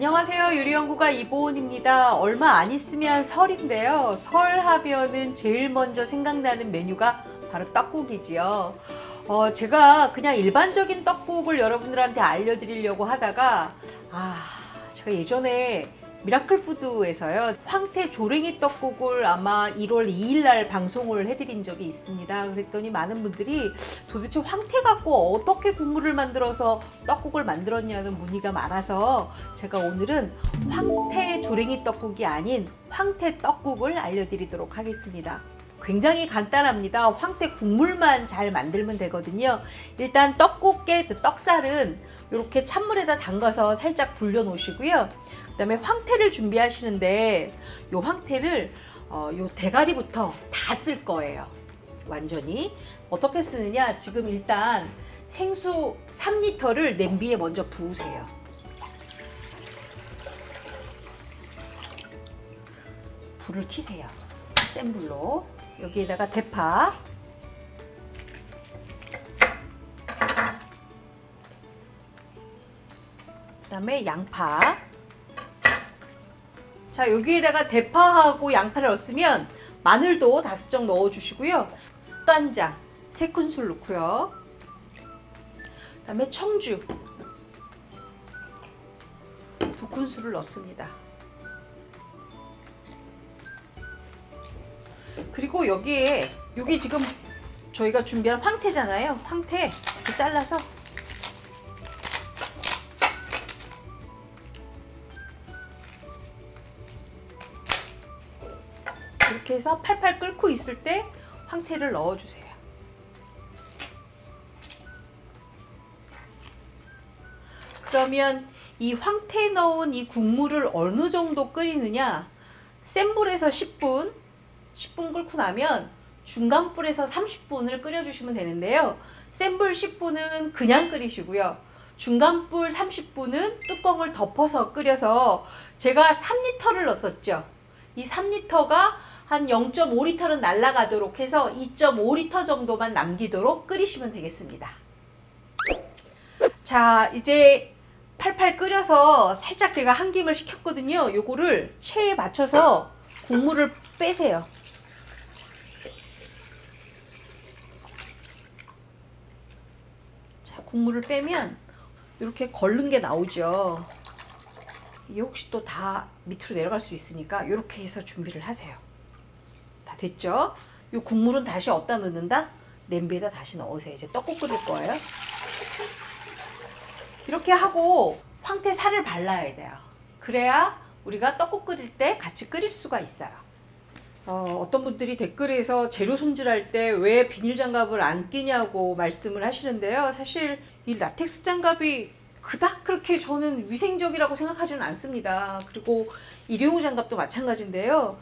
안녕하세요. 요리연구가 이보은입니다. 얼마 안 있으면 설인데요. 설 하면은 제일 먼저 생각나는 메뉴가 바로 떡국이지요. 어, 제가 그냥 일반적인 떡국을 여러분들한테 알려드리려고 하다가 아, 제가 예전에 미라클 푸드에서요. 황태 조랭이 떡국을 아마 1월 2일 날 방송을 해드린 적이 있습니다. 그랬더니 많은 분들이 도대체 황태 갖고 어떻게 국물을 만들어서 떡국을 만들었냐는 문의가 많아서 제가 오늘은 황태 조랭이 떡국이 아닌 황태 떡국을 알려드리도록 하겠습니다. 굉장히 간단합니다. 황태 국물만 잘 만들면 되거든요. 일단 떡국의 그 떡살은 이렇게 찬물에다 담가서 살짝 불려 놓으시고요. 그 다음에 황태를 준비하시는데 요 황태를 어, 요 대가리부터 다 쓸 거예요. 완전히 어떻게 쓰느냐? 지금 일단 생수 3리터를 냄비에 먼저 부으세요. 불을 켜세요. 센 불로 여기에다가 대파 그다음에 양파 자 여기에다가 대파하고 양파를 넣었으면 마늘도 다섯 정 넣어주시고요. 간장 3큰술 넣고요. 그 다음에 청주 2큰술을 넣습니다. 그리고 여기에 여기 지금 저희가 준비한 황태잖아요. 황태 잘라서 이렇게 해서 팔팔 끓고 있을 때 황태를 넣어주세요. 그러면 이 황태 넣은 이 국물을 어느 정도 끓이느냐 센 불에서 10분 10분 끓고 나면 중간 불에서 30분을 끓여주시면 되는데요. 센 불 10분은 그냥 끓이시고요. 중간 불 30분은 뚜껑을 덮어서 끓여서 제가 3리터를 넣었죠. 이 3리터가 한 0.5리터는 날아가도록 해서 2.5리터 정도만 남기도록 끓이시면 되겠습니다. 자, 이제 팔팔 끓여서 살짝 제가 한 김을 식혔거든요. 요거를 체에 맞춰서 국물을 빼세요. 자, 국물을 빼면 이렇게 걸른 게 나오죠. 이게 혹시 또 다 밑으로 내려갈 수 있으니까 이렇게 해서 준비를 하세요. 다 됐죠? 이 국물은 다시 어디다 넣는다? 냄비에다 다시 넣으세요. 이제 떡국 끓일 거예요. 이렇게 하고 황태 살을 발라야 돼요. 그래야 우리가 떡국 끓일 때 같이 끓일 수가 있어요. 어, 떤 분들이 댓글에서 재료 손질할 때 왜 비닐 장갑을 안 끼냐고 말씀을 하시는데요. 사실 이 라텍스 장갑이 그닥 그렇게 저는 위생적이라고 생각하지는 않습니다. 그리고 일회용 장갑도 마찬가지인데요.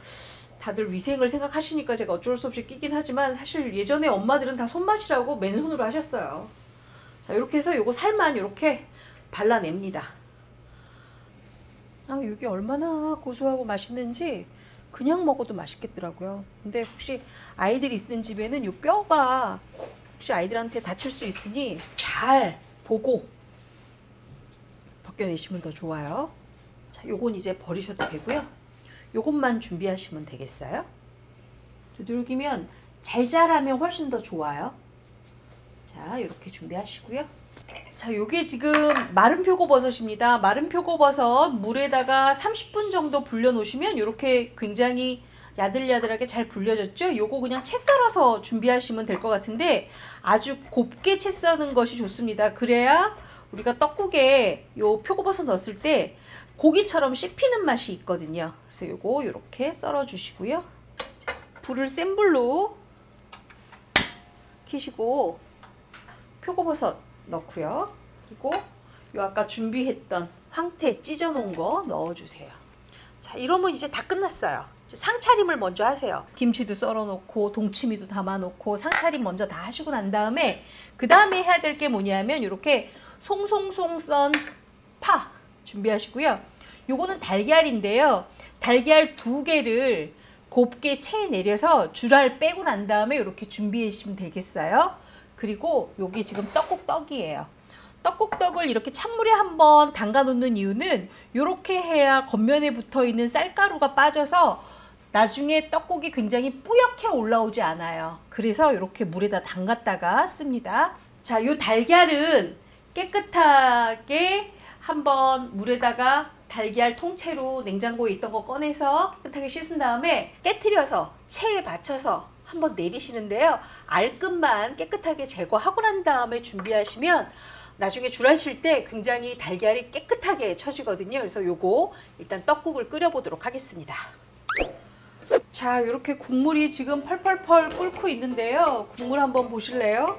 다들 위생을 생각하시니까 제가 어쩔 수 없이 끼긴 하지만 사실 예전에 엄마들은 다 손맛이라고 맨손으로 하셨어요. 자, 이렇게 해서 요거 살만 이렇게 발라냅니다. 아, 이게 얼마나 고소하고 맛있는지 그냥 먹어도 맛있겠더라고요. 근데 혹시 아이들이 있는 집에는 요 뼈가 혹시 아이들한테 다칠 수 있으니 잘 보고 벗겨내시면 더 좋아요. 자, 요건 이제 버리셔도 되고요. 요것만 준비하시면 되겠어요. 두들기면 잘 자라면 훨씬 더 좋아요. 자, 이렇게 준비하시고요. 자, 요게 지금 마른 표고버섯입니다. 마른 표고버섯 물에다가 30분 정도 불려 놓으시면 이렇게 굉장히 야들야들하게 잘 불려졌죠? 요거 그냥 채 썰어서 준비하시면 될 것 같은데 아주 곱게 채 써는 것이 좋습니다. 그래야 우리가 떡국에 요 표고버섯 넣었을 때 고기처럼 씹히는 맛이 있거든요. 그래서 요거 이렇게 썰어 주시고요. 불을 센 불로 켜시고 표고버섯 넣고요. 그리고 요 아까 준비했던 황태 찢어 놓은 거 넣어 주세요. 자, 이러면 이제 다 끝났어요. 상차림을 먼저 하세요. 김치도 썰어 놓고 동치미도 담아 놓고 상차림 먼저 다 하시고 난 다음에 그 다음에 해야 될 게 뭐냐면 이렇게 송송송 썬 파 준비하시고요. 요거는 달걀인데요. 달걀 두 개를 곱게 채 내려서 줄알 빼고 난 다음에 이렇게 준비해 주시면 되겠어요. 그리고 여기 지금 떡국 떡이에요. 떡국떡을 이렇게 찬물에 한번 담가 놓는 이유는 이렇게 해야 겉면에 붙어 있는 쌀가루가 빠져서 나중에 떡국이 굉장히 뿌옇게 올라오지 않아요. 그래서 이렇게 물에다 담갔다가 씁니다. 자, 요 달걀은 깨끗하게 한번 물에다가 달걀 통째로 냉장고에 있던 거 꺼내서 깨끗하게 씻은 다음에 깨트려서 체에 받쳐서 한번 내리시는데요. 알끝만 깨끗하게 제거하고 난 다음에 준비하시면 나중에 줄하실 때 굉장히 달걀이 깨끗하게 쳐지거든요. 그래서 요거 일단 떡국을 끓여보도록 하겠습니다. 자, 이렇게 국물이 지금 펄펄펄 끓고 있는데요. 국물 한번 보실래요?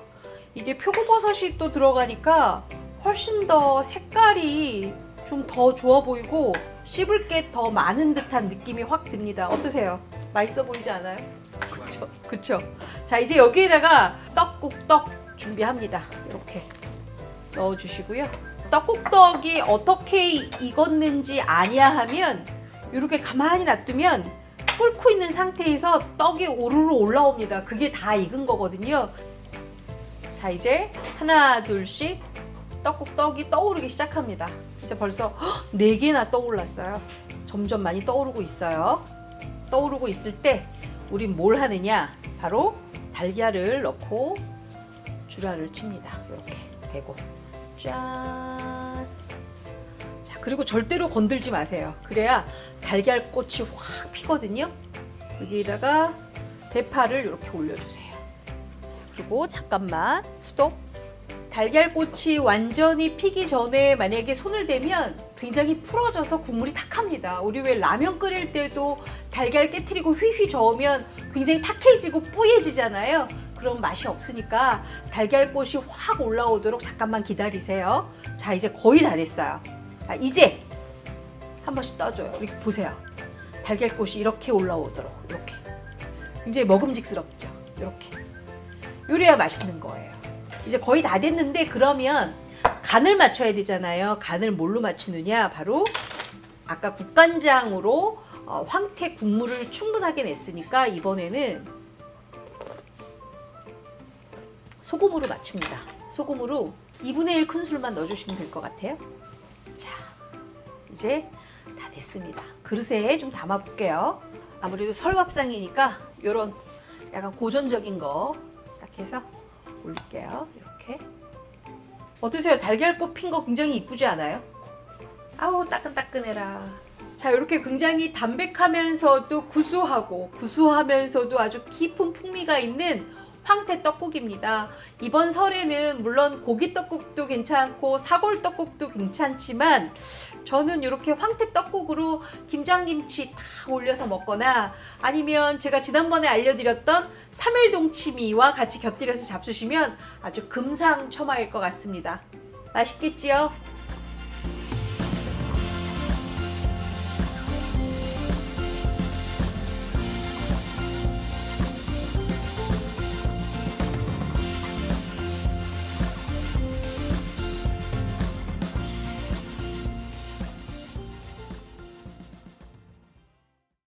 이게 표고버섯이 또 들어가니까 훨씬 더 색깔이 좀 더 좋아 보이고 씹을 게 더 많은 듯한 느낌이 확 듭니다. 어떠세요? 맛있어 보이지 않아요? 그쵸? 그쵸? 자, 이제 여기에다가 떡국떡 준비합니다. 이렇게 넣어주시고요. 떡국떡이 어떻게 익었는지 아냐 하면 이렇게 가만히 놔두면 끓고 있는 상태에서 떡이 오르르 올라옵니다. 그게 다 익은 거거든요. 자, 이제 하나, 둘씩 떡국 떡이 떠오르기 시작합니다. 이제 벌써 4개나 떠올랐어요. 점점 많이 떠오르고 있어요. 떠오르고 있을 때 우린 뭘 하느냐? 바로 달걀을 넣고 주라를 칩니다. 이렇게 대고 짠. 자, 그리고 절대로 건들지 마세요. 그래야 달걀꽃이 확 피거든요. 여기다가 대파를 이렇게 올려주세요. 자, 그리고 잠깐만 스톱. 달걀꽃이 완전히 피기 전에 만약에 손을 대면 굉장히 풀어져서 국물이 탁합니다. 우리 왜 라면 끓일 때도 달걀 깨트리고 휘휘 저으면 굉장히 탁해지고 뿌얘지잖아요. 그럼 맛이 없으니까 달걀꽃이 확 올라오도록 잠깐만 기다리세요. 자, 이제 거의 다 됐어요. 자, 이제 한 번씩 떠줘요. 이렇게 보세요. 달걀꽃이 이렇게 올라오도록 이렇게 굉장히 먹음직스럽죠. 이렇게 요래야 맛있는 거예요. 이제 거의 다 됐는데 그러면 간을 맞춰야 되잖아요. 간을 뭘로 맞추느냐? 바로 아까 국간장으로 어, 황태 국물을 충분하게 냈으니까 이번에는 소금으로 맞춥니다. 소금으로 2분의 1 큰술만 넣어주시면 될 것 같아요. 자, 이제 다 됐습니다. 그릇에 좀 담아볼게요. 아무래도 설밥상이니까 이런 약간 고전적인 거 딱 해서 올릴게요. 이렇게. 어떠세요? 달걀꽃 핀거 굉장히 이쁘지 않아요? 아우 따끈따끈해라. 자 이렇게 굉장히 담백하면서도 구수하고 구수하면서도 아주 깊은 풍미가 있는 황태 떡국입니다. 이번 설에는 물론 고기 떡국도 괜찮고 사골 떡국도 괜찮지만 저는 이렇게 황태 떡국으로 김장김치 탁 올려서 먹거나 아니면 제가 지난번에 알려드렸던 삼일동치미와 같이 곁들여서 잡수시면 아주 금상첨화일 것 같습니다. 맛있겠지요?